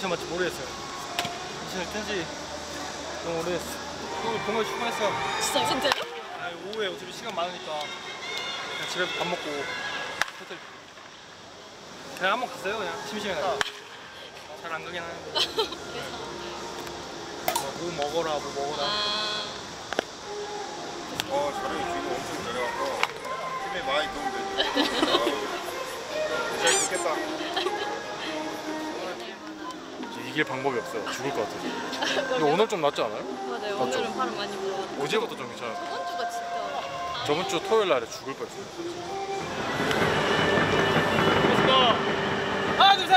아 인천 맛집 모르겠어요. 인천에 뜬지 너무 오래됐어. 오늘 공연 출근했어. 진짜 진짜요? 아, 오후에 어차피 시간 많으니까 그냥 집에서 밥 먹고 호텔 그냥 한번 갔어요 그냥 심심해가지고 잘 안 가긴 하는데 뭐, 뭐 먹어라 뭐 먹어라 아, 어, 저녁에 기도 엄청 내려와서 힘이 많이 도움 되죠. 잘 죽겠다. 이길 방법이 없어요 죽을 것 같아서 근데 오늘 좀 낫지 않아요? 맞아요. 맞죠? 오늘은 바람 많이 불어가지고. 어제부터 좀 괜찮아요 저번 주가 진짜. 저번 주 토요일 날에 죽을 뻔했어요 하나 둘 셋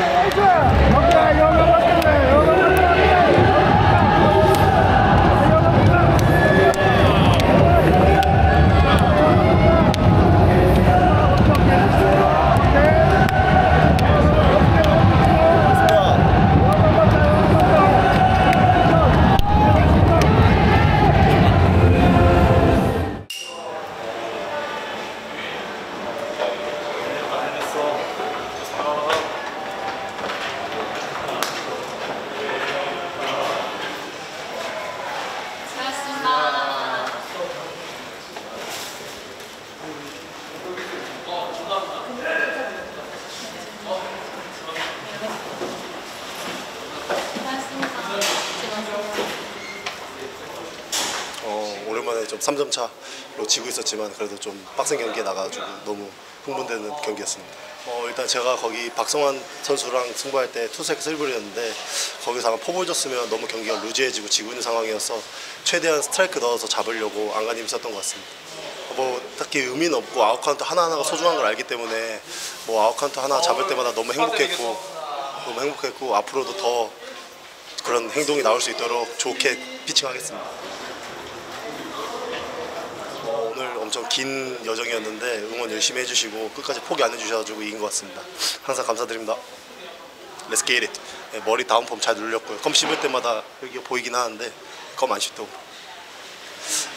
Veja! 오랜만에 좀 3점 차로 지고 있었지만 그래도 좀 빡센 경기에 나가가지고 너무 흥분되는 경기였습니다. 어, 일단 제가 거기 박성한 선수랑 승부할 때 투색 슬블이었는데 거기서 아마 포볼 줬으면 너무 경기가 loose해지고 지고 있는 상황이어서 최대한 스트라이크 넣어서 잡으려고 안간힘 썼던 것 같습니다. 뭐 딱히 의미는 없고 아웃 카운트 하나하나가 소중한 걸 알기 때문에 뭐 아웃 카운트 하나 잡을 때마다 너무 행복했고 너무 행복했고 앞으로도 더 그런 행동이 나올 수 있도록 좋게 피칭하겠습니다. 어, 오늘 엄청 긴 여정이었는데 응원 열심히 해주시고 끝까지 포기 안 해주셔가지고 이긴 것 같습니다. 항상 감사드립니다. Let's get it. 네, 머리 다운펌 잘 눌렸고요. 껌 씹을 때마다 여기가 보이긴 하는데 껌안 씹도.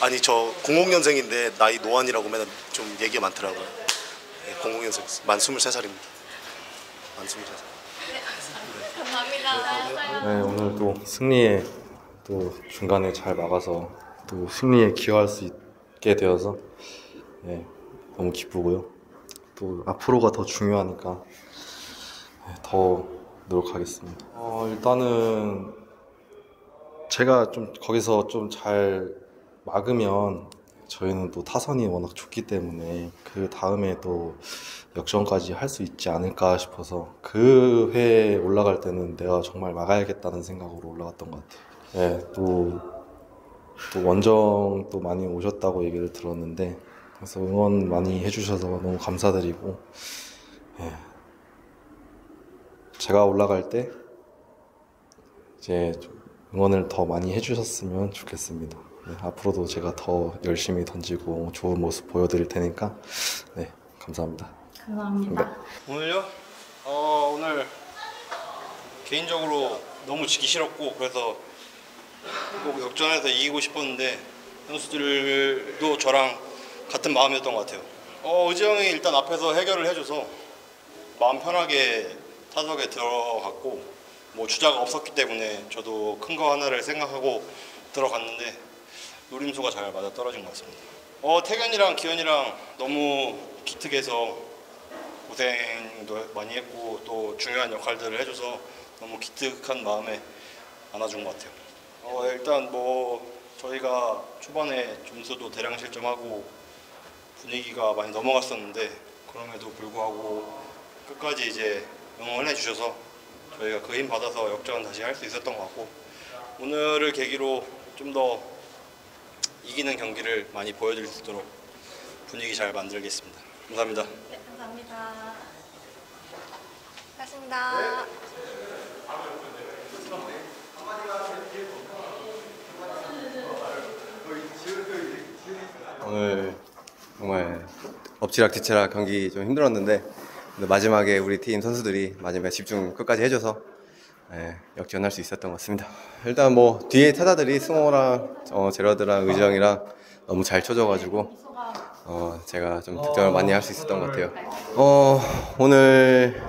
아니 저 00년생인데 나이 노안이라고 맨날 좀 얘기가 많더라고요. 네, 00년생 만 23살입니다. 만 23살. 감사합니다. 네, 오늘 또 승리에 또 중간에 잘 막아서 또 승리에 기여할 수 있 게 되어서 네, 너무 기쁘고요. 또 앞으로가 더 중요하니까 네, 더 노력하겠습니다. 어, 일단은 제가 좀 거기서 좀 잘 막으면 저희는 또 타선이 워낙 좋기 때문에 그 다음에 또 역전까지 할 수 있지 않을까 싶어서 그 회에 올라갈 때는 내가 정말 막아야겠다는 생각으로 올라갔던 것 같아요. 네, 또, 또 원정 또 많이 오셨다고 얘기를 들었는데 그래서 응원 많이 해주셔서 너무 감사드리고 예, 제가 올라갈 때 이제 좀 응원을 더 많이 해주셨으면 좋겠습니다. 네, 앞으로도 제가 더 열심히 던지고 좋은 모습 보여드릴 테니까 네 감사합니다. 감사합니다. 오늘요? 어, 오늘 개인적으로 너무 지기 싫었고 그래서 꼭 역전해서 이기고 싶었는데 선수들도 저랑 같은 마음이었던 것 같아요. 어, 의지 형이 일단 앞에서 해결을 해줘서 마음 편하게 타석에 들어갔고 뭐 주자가 없었기 때문에 저도 큰 거 하나를 생각하고 들어갔는데 노림수가 잘 맞아 떨어진 것 같습니다. 어, 태견이랑 기현이랑 너무 기특해서 고생도 많이 했고 또 중요한 역할들을 해줘서 너무 기특한 마음에 안아준 것 같아요. 어, 일단 뭐 저희가 초반에 점수도 대량 실점하고 분위기가 많이 넘어갔었는데 그럼에도 불구하고 끝까지 이제 응원해 주셔서 저희가 그 힘 받아서 역전 다시 할 수 있었던 것 같고 오늘을 계기로 좀 더 이기는 경기를 많이 보여드릴 수 있도록 분위기 잘 만들겠습니다. 감사합니다. 네, 감사합니다. 고맙습니다. 오늘 정말 엎치락 뒤치락 경기 좀 힘들었는데 마지막에 우리 팀 선수들이 마지막에 집중 끝까지 해줘서 예, 역전할 수 있었던 것 같습니다. 일단 뭐 뒤에 타자들이 승호랑 어, 제러드랑 의정이랑 너무 잘 쳐줘가지고 어, 제가 좀 득점을 많이 할 수 있었던 것 같아요. 어, 오늘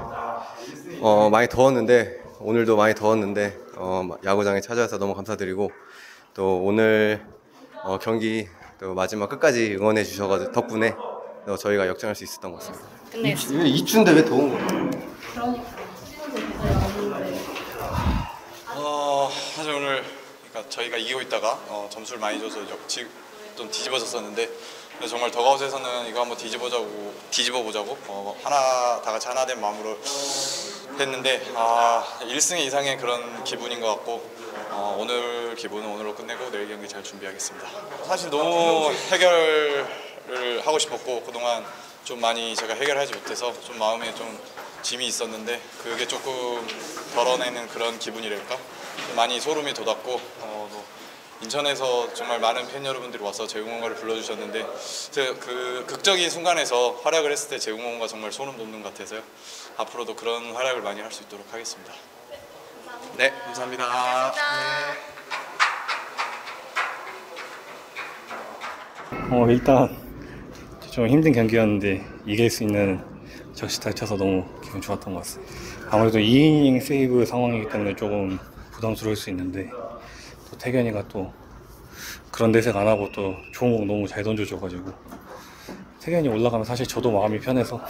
어, 많이 더웠는데 오늘도 많이 더웠는데 어, 야구장에 찾아와서 너무 감사드리고 또 오늘 어, 경기 또 마지막 끝까지 응원해 주셔가지고 덕분에 또 저희가 역전할 수 있었던 것 같습니다. 끝냈어. 이춘데 왜 더운 거야? 어, 사실 오늘 그러니까 저희가 이기고 있다가 어, 점수를 많이 줘서 역- 지- 좀 뒤집어졌었는데 근데 정말 더가웃에서는 이거 한번 뒤집어자고 뒤집어 보자고 어, 하나 다 같이 하나 된 마음으로 했는데 아 1승 이상의 그런 기분인 것 같고 어, 오늘 기분은 오늘로 끝내고 내일 경기 잘 준비하겠습니다. 사실 너무 해결을 하고 싶었고 그동안 좀 많이 제가 해결하지 못해서 좀 마음에 좀 짐이 있었는데 그게 조금 덜어내는 그런 기분이랄까 좀 많이 소름이 돋았고 어, 또 인천에서 정말 많은 팬 여러분들이 와서 제 응원가를 불러주셨는데 그 극적인 순간에서 활약을 했을 때 제 응원가 정말 소름 돋는 것 같아서요 앞으로도 그런 활약을 많이 할 수 있도록 하겠습니다. 네 감사합니다. 어 일단 좀 힘든 경기였는데 이길 수 있는 적시타를 쳐서 너무 기분 좋았던 것 같습니다. 아무래도 2이닝 세이브 상황이기 때문에 조금 부담스러울 수 있는데 또 태견이가 또 그런 대색 안 하고 또 좋은 공 너무 잘 던져줘가지고 태견이 올라가면 사실 저도 마음이 편해서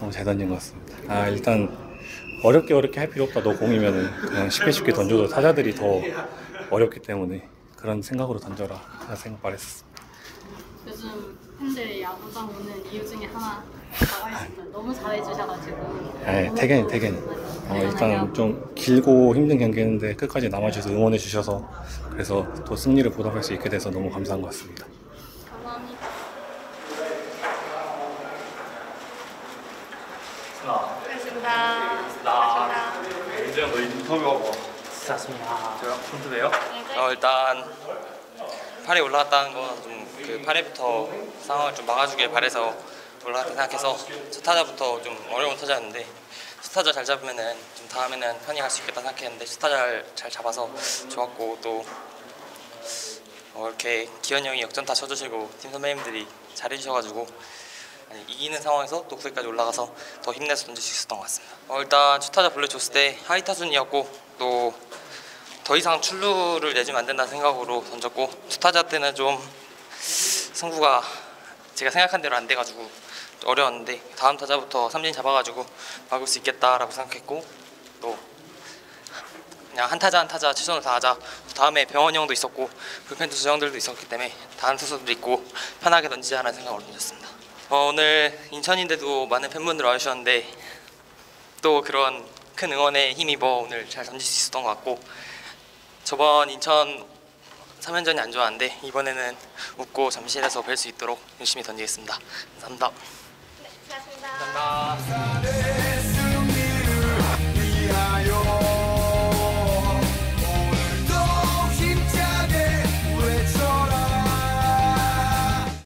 너무 잘 던진 것 같습니다. 아 일단 어렵게 어렵게 할 필요 없다. 너 공이면은 그냥 쉽게 쉽게 던져도 타자들이 더 어렵기 때문에 그런 생각으로 던져라 그런 생각 말했어. 요즘 팬들 야구장 오는 이유 중에 하나 나와 있습니다. 너무 잘해주셔가지고. 네, 태견이 또 태견이. 어, 대단해요. 일단 좀 길고 힘든 경기였는데 끝까지 남아주셔서 응원해 주셔서 그래서 또 승리를 보답할 수 있게 돼서 너무 감사한 것 같습니다. 감사합니다. 고맙습니다. 어, 일단 8에 올라갔다는 건좀그 8회부터 상황을 좀 막아주길 바래서 올라갔다 생각해서 첫 타자부터 좀 어려운 타자였는데 첫 타자 잘 잡으면은 좀 다음에는 편히 갈수 있겠다 생각했는데 첫 타자를 잘 잡아서 좋았고 또 어, 이렇게 기현 형이 역전타 쳐주시고 팀 선배님들이 잘해주셔가지고 아니, 이기는 상황에서 또 9회까지 올라가서 더 힘내서 던질 수 있었던 것 같습니다. 어, 일단 첫 타자 불러줬을 때 하이 타순이었고 또 더 이상 출루를 내주면 안 된다는 생각으로 던졌고 투타자 때는 좀 승부가 제가 생각한 대로 안 돼가지고 어려웠는데 다음 타자부터 삼진 잡아가지고 막을 수 있겠다라고 생각했고 또 그냥 한 타자 한 타자 최선을 다하자 다음에 병원 형도 있었고 불펜 투수 형들도 있었기 때문에 다른 투수들도 있고 편하게 던지자라는 생각으로 던졌습니다 어, 오늘 인천인데도 많은 팬분들 와주셨는데 또 그런 큰 응원에 힘입어 오늘 잘 던질 수 있었던 것 같고 저번 인천 3연전이 안 좋았는데 이번에는 웃고 잠실에서 뵐 수 있도록 열심히 던지겠습니다. 감사합니다. 수고